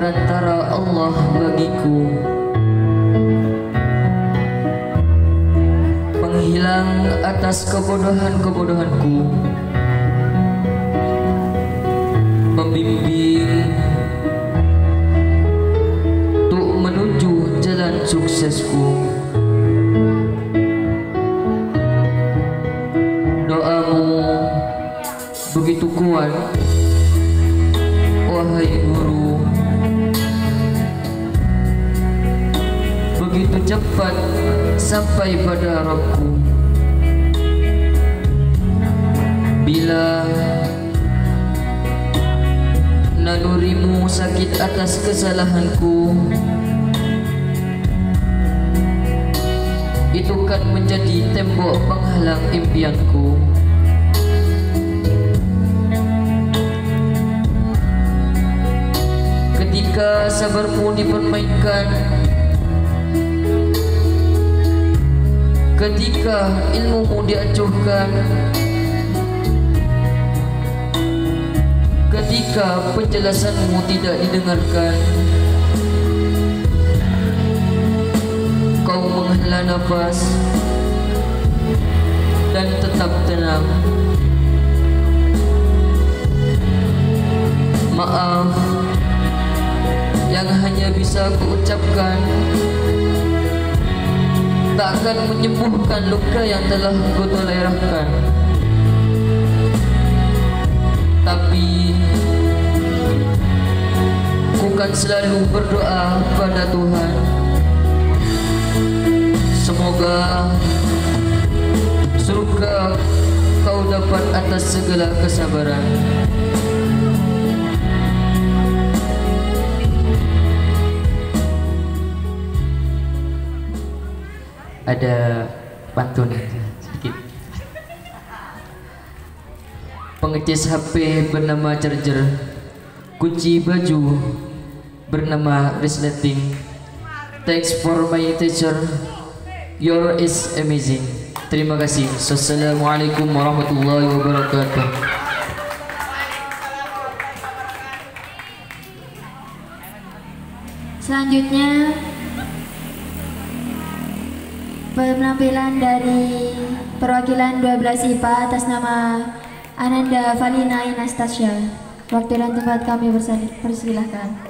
diriku Menghilang atas kebodohan-kebodohanku. Membimbing Untuk menuju jalan suksesku. Doamu begitu kuat sampai pada Rabbku Bila Nalurimu sakit atas kesalahanku Itu kan menjadi tembok penghalang impianku. Ketika sabarmu dipermainkan Ketika ilmumu diacuhkan Ketika penjelasanmu tidak didengarkan. Kau menghela nafas. Dan tetap tenang. Maaf. Yang hanya bisa aku ucapkan Tak akan menyembuhkan luka yang telah kau tolerahkan Tapi Ku kan selalu berdoa pada Tuhan. Semoga Surga kau dapat atas segala kesabaran Ada pantun sedikit. Pengecis HP bernama charger. Kunci baju bernama resleting. Thanks for my teacher. Your is amazing. Terima kasih. Assalamualaikum warahmatullahi wabarakatuh. Selanjutnya penampilan dari perwakilan 12 IPA atas nama Ananda Valina Anastasia. Waktu dan tempat kami persilahkan.